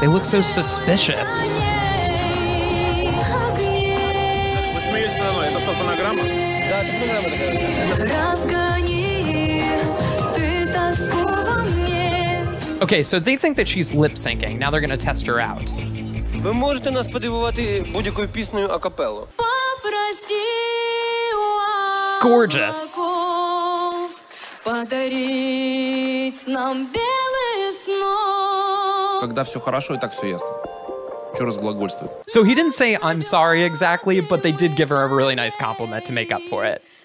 They look so suspicious. Вы смеетесь надо мной? Это что, фонограмма? Да, это фонограмма такая. Разгони ты тоску во мне. Okay, so they think that she's lip syncing. Now they're gonna test her out. Ви можете нас подивувати будь-якою піснею акапеллу. Попроси у Gorgeous. облаков Подарить нам белый снов. Когда все хорошо, и так все ясно. Че разглагольствовать? So he didn't say I'm sorry exactly, but they did give her a really nice compliment to make up for it.